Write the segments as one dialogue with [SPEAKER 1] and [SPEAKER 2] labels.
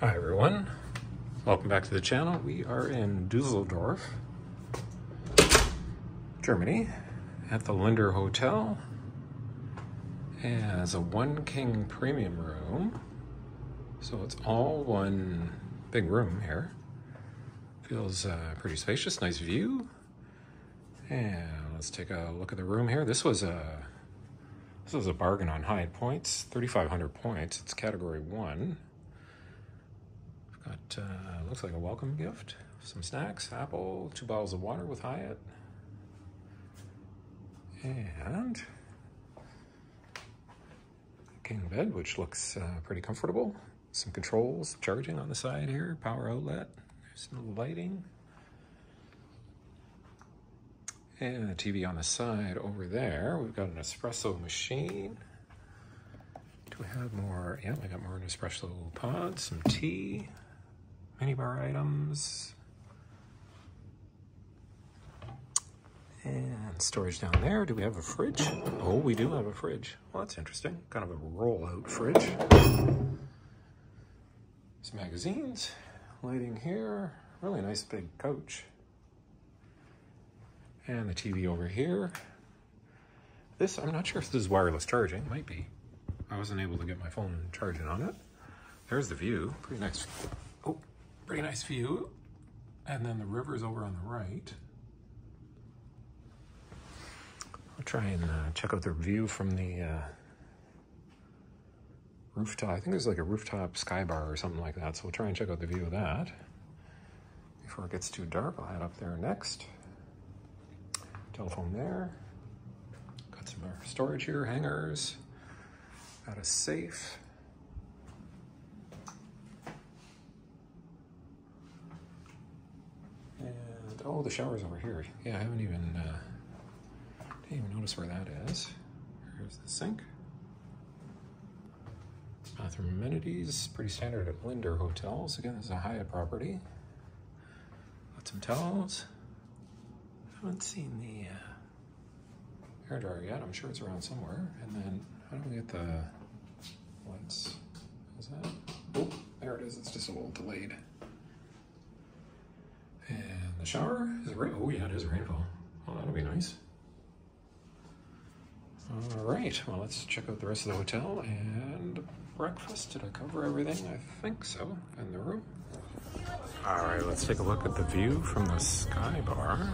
[SPEAKER 1] Hi everyone, welcome back to the channel. We are in Dusseldorf, Germany, at the Lindner Hotel. It's a one king premium room. So it's all one big room here. Feels uh, pretty spacious, nice view. And let's take a look at the room here. This was a this was a bargain on Hyatt points, 3,500 points. It's category one. Got, uh, looks like a welcome gift. Some snacks, apple, two bottles of water with Hyatt. And king bed, which looks uh, pretty comfortable. Some controls, charging on the side here, power outlet, some lighting. And a TV on the side over there. We've got an espresso machine. Do we have more? Yeah, we got more Nespresso pods, some tea minibar items. And storage down there. Do we have a fridge? Oh, we do have a fridge. Well, that's interesting. Kind of a roll-out fridge. Some magazines. Lighting here. Really nice big couch. And the TV over here. This, I'm not sure if this is wireless charging. Might be. I wasn't able to get my phone charging on it. There's the view. Pretty nice. Oh, Pretty nice view. And then the river is over on the right. I'll try and uh, check out the view from the uh, rooftop. I think there's like a rooftop sky bar or something like that. So we'll try and check out the view of that. Before it gets too dark, I'll head up there next. Telephone there. Got some more storage here, hangers. Got a safe. Oh, the shower's over here. Yeah, I haven't even, uh, didn't even notice where that is. Here's the sink. Bathroom amenities, pretty standard at Lindner Hotels. Again, this is a Hyatt property. Got some towels. I Haven't seen the uh, hair dryer yet. I'm sure it's around somewhere. And then, how do we get the lights? Is that? Oh, there it is. It's just a little delayed. Shower is rain. Oh yeah, it is rainfall. Oh, that'll be nice. All right, well, let's check out the rest of the hotel and breakfast. Did I cover everything? I think so, in the room. All right, let's take a look at the view from the sky bar.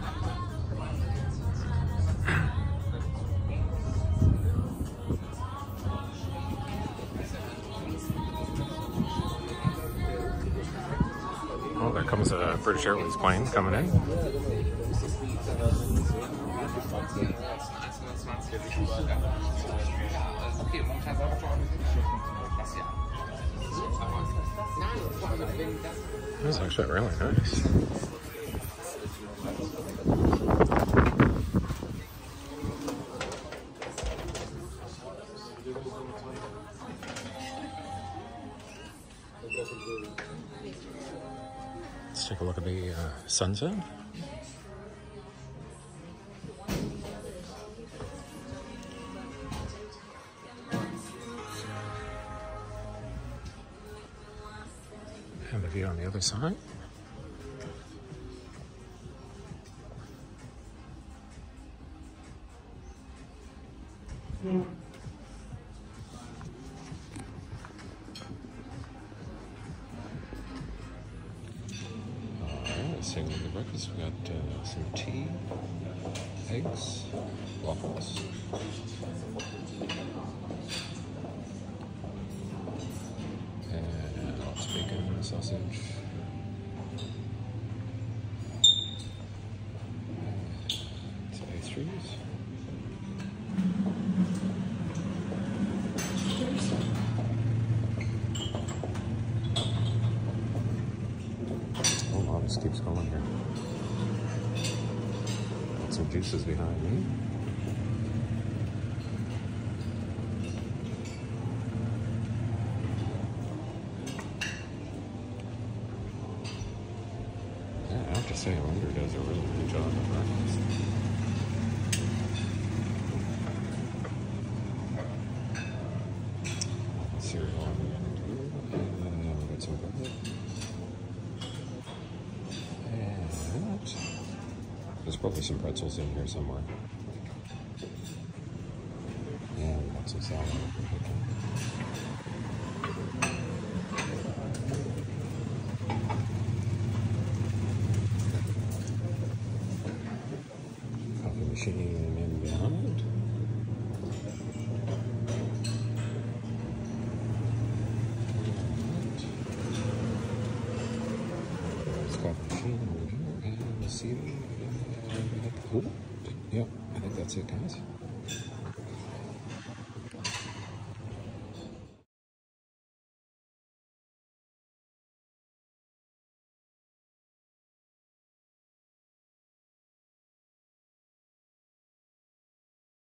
[SPEAKER 1] A British Airways plane coming in. This is actually really nice. Let's take a look at the uh, sunset. And the view on the other side. Mm. Same with the breakfast. We got uh, some tea, eggs, waffles. And lots of bacon, and sausage. Some pastries. just keeps going here. Some juices behind me. Yeah, I have to say, Lindner does a really good job of breakfast. Cereal and uh, we got some bread. There's probably some pretzels in here somewhere. And lots of salad. Coffee machine in behind. There's coffee machine over here and the seating. Oh, yep, I think that's it, guys.